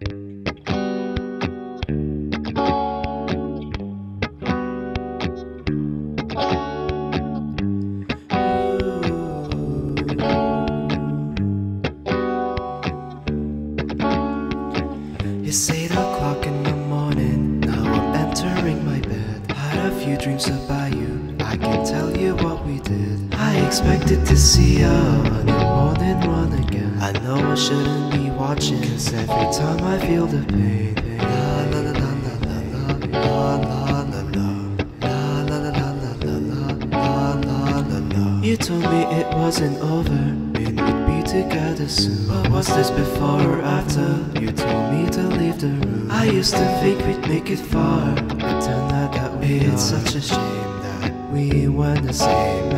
It's eight o'clock in the morning. Now I'm entering my bed. Had a few dreams about you. I can tell you what we did. I expected to see you shouldn't be watching Cause every time I feel the pain. La la la la la la la la You told me it wasn't over and we'd be together soon. But was this before or after? You told me to leave the room. I used to think we'd make it far, but turned out that we. It's are. such a shame that we weren't the same.